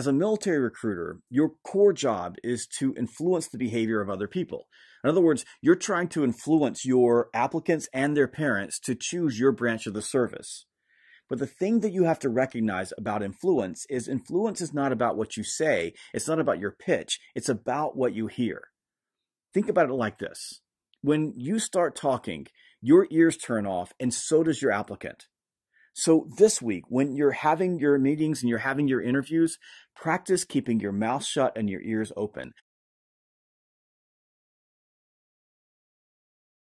as a military recruiter, your core job is to influence the behavior of other people. In other words, you're trying to influence your applicants and their parents to choose your branch of the service. But the thing that you have to recognize about influence is influence is not about what you say, it's not about your pitch, it's about what you hear. Think about it like this when you start talking, your ears turn off, and so does your applicant. So this week, when you're having your meetings and you're having your interviews, practice keeping your mouth shut and your ears open.